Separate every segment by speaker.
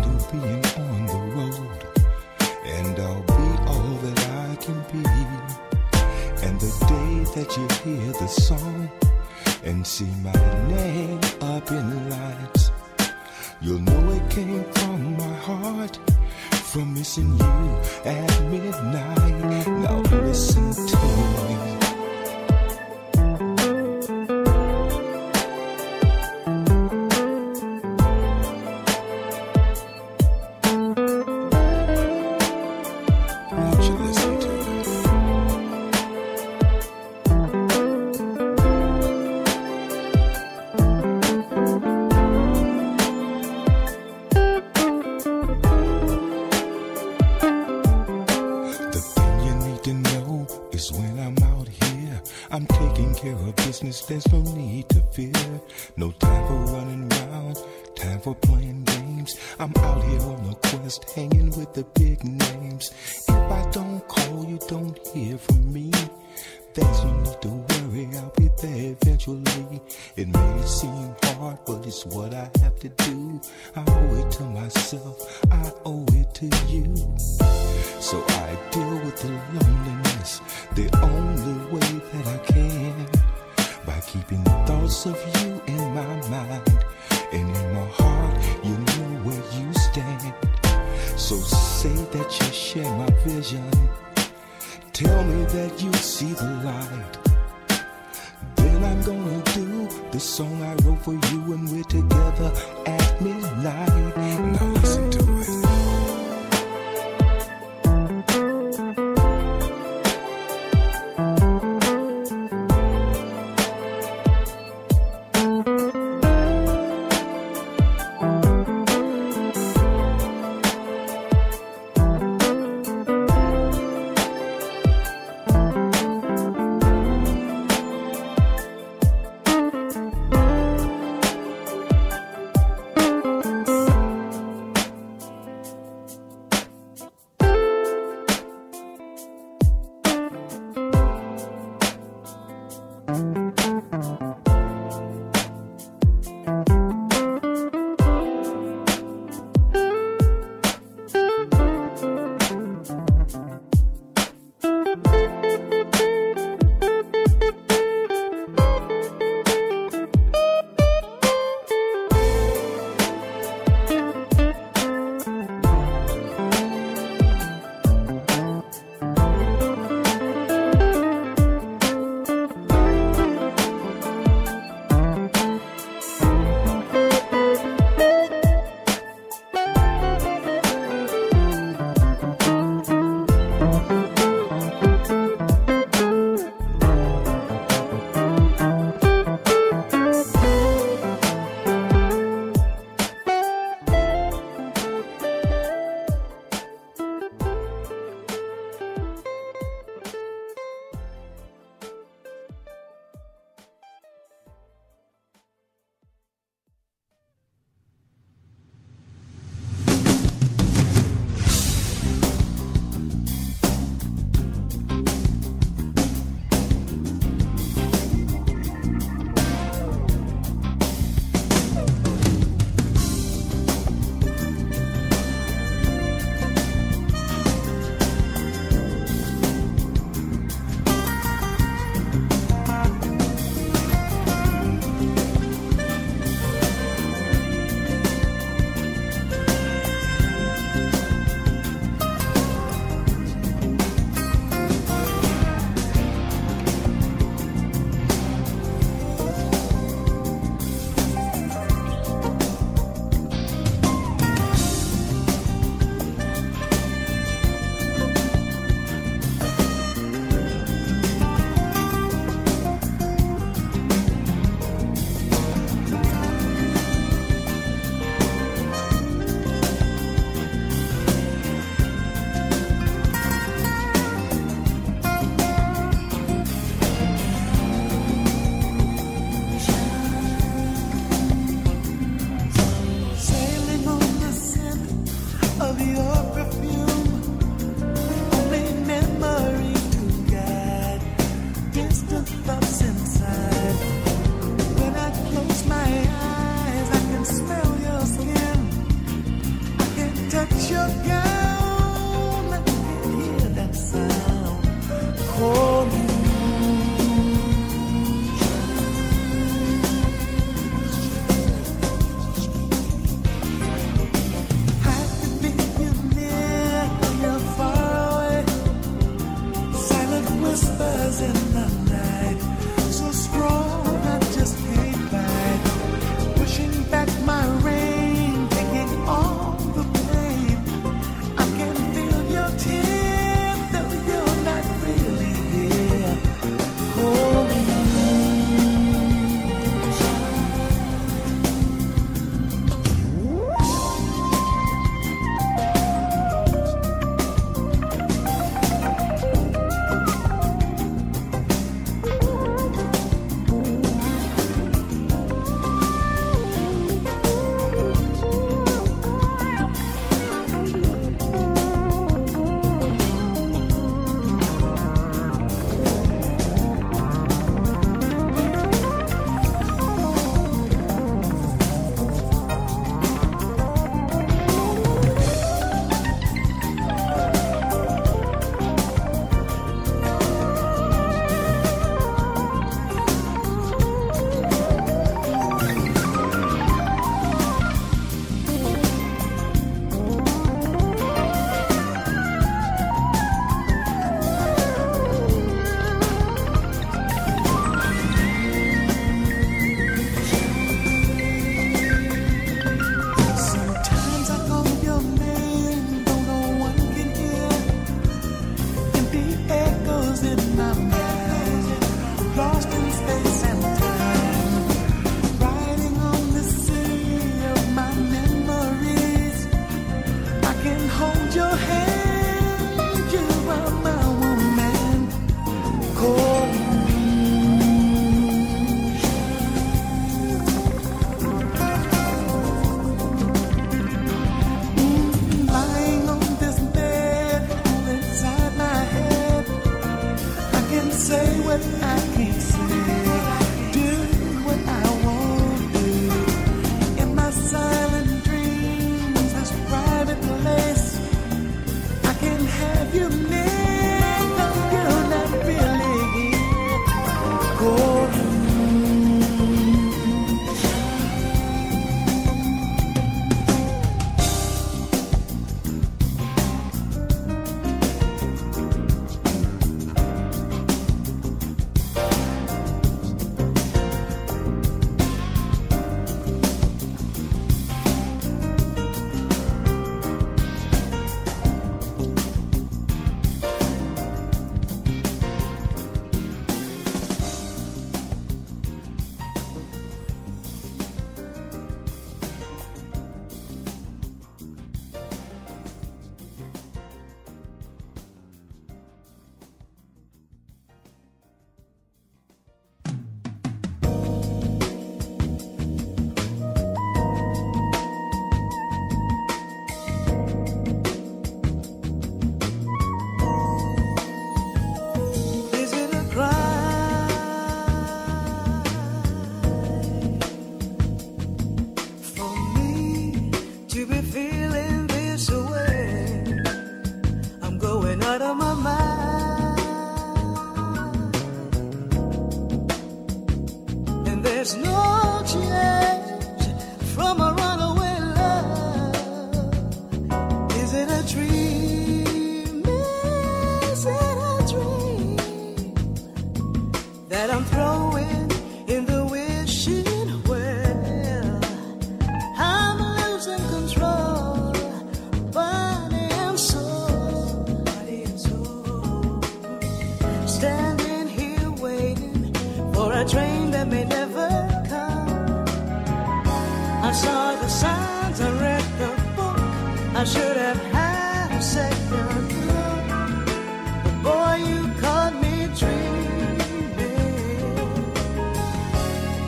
Speaker 1: handle being on the road. And I'll be all that I can be. And the day that you hear the song and see my name up in lights, you'll know it came from my heart. From missing you at midnight. Now listen to me.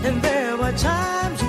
Speaker 2: A were step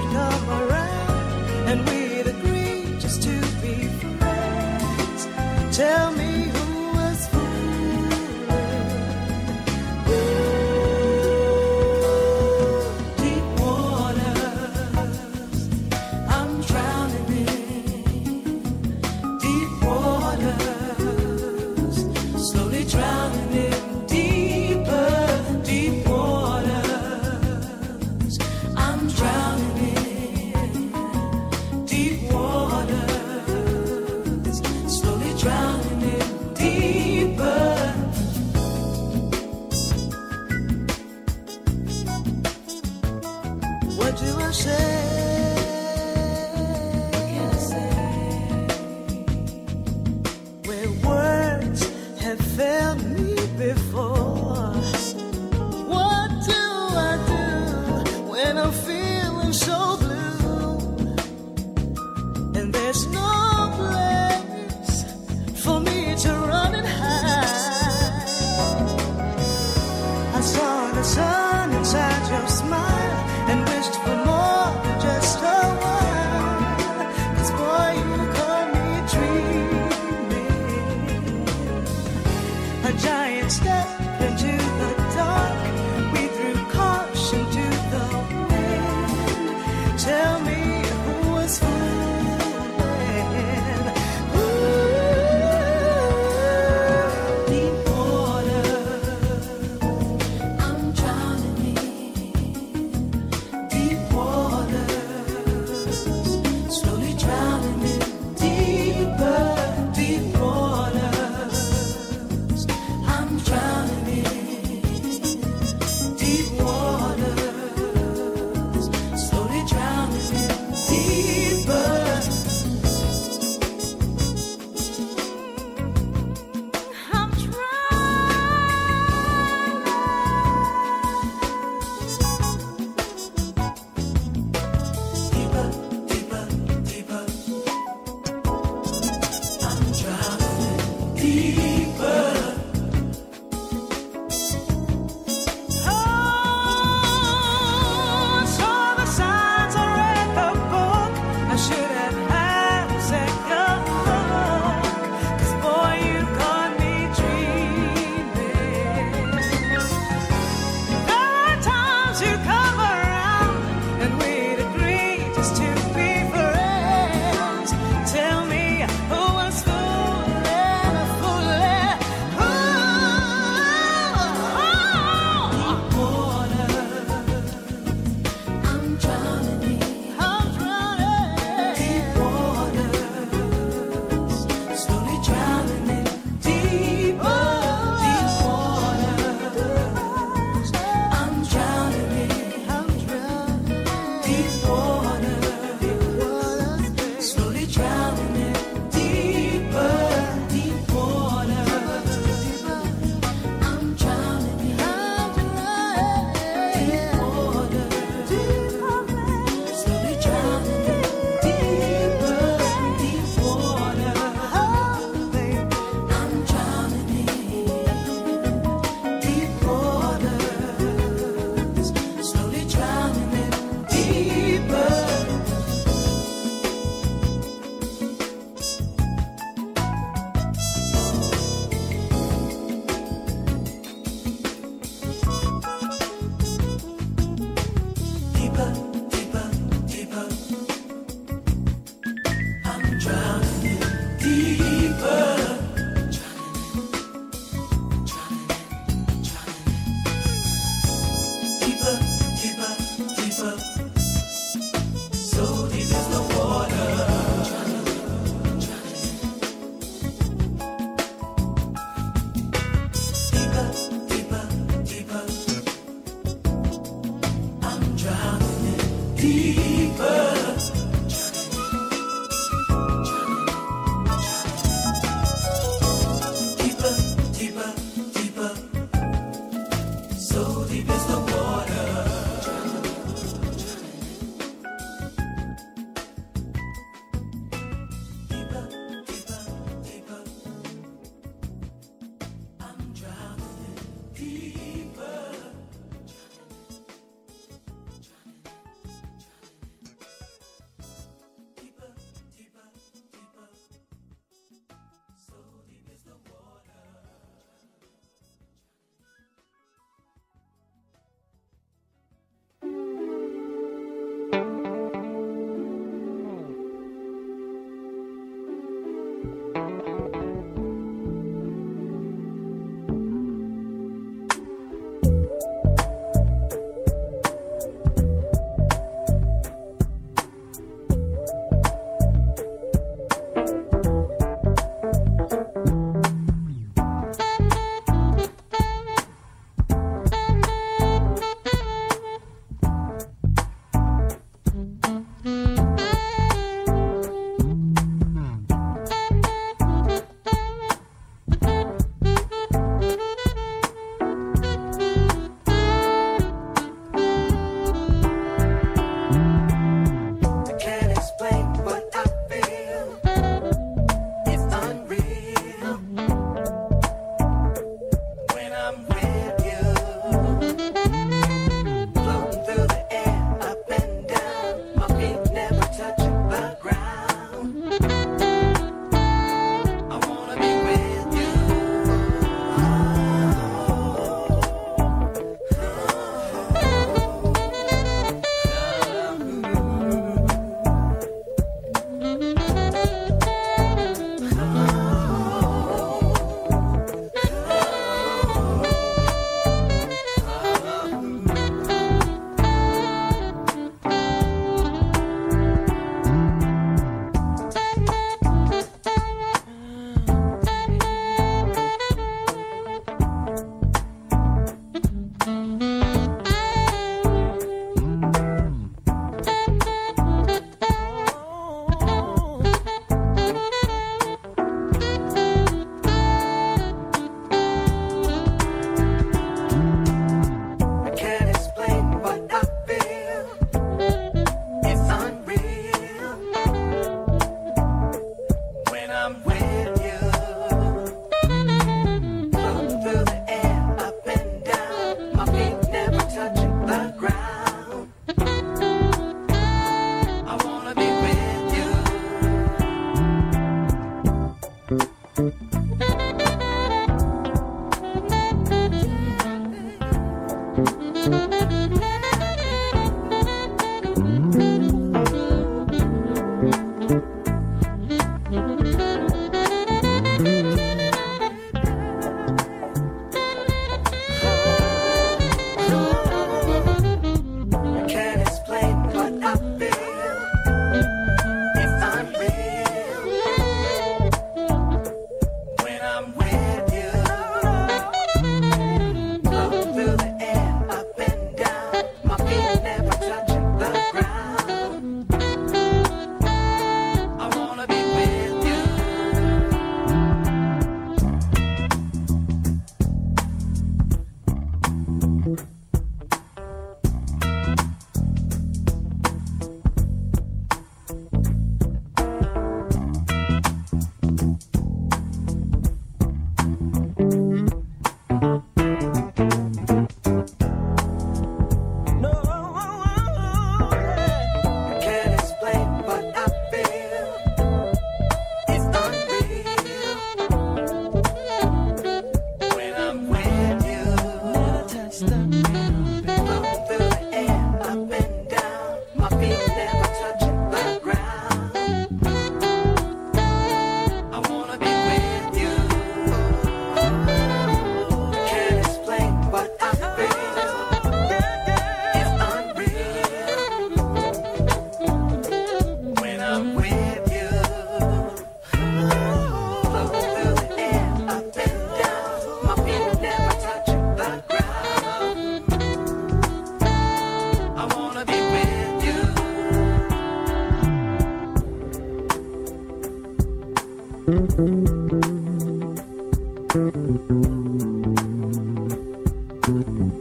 Speaker 3: have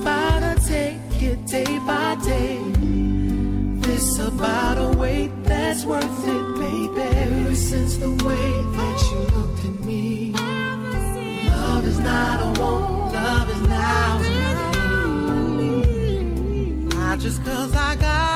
Speaker 3: about to take it day by day. This about a weight that's worth it, baby. Ever since the way that you looked at me, love is not a want, love is now. Not just cause I got.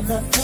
Speaker 4: on the.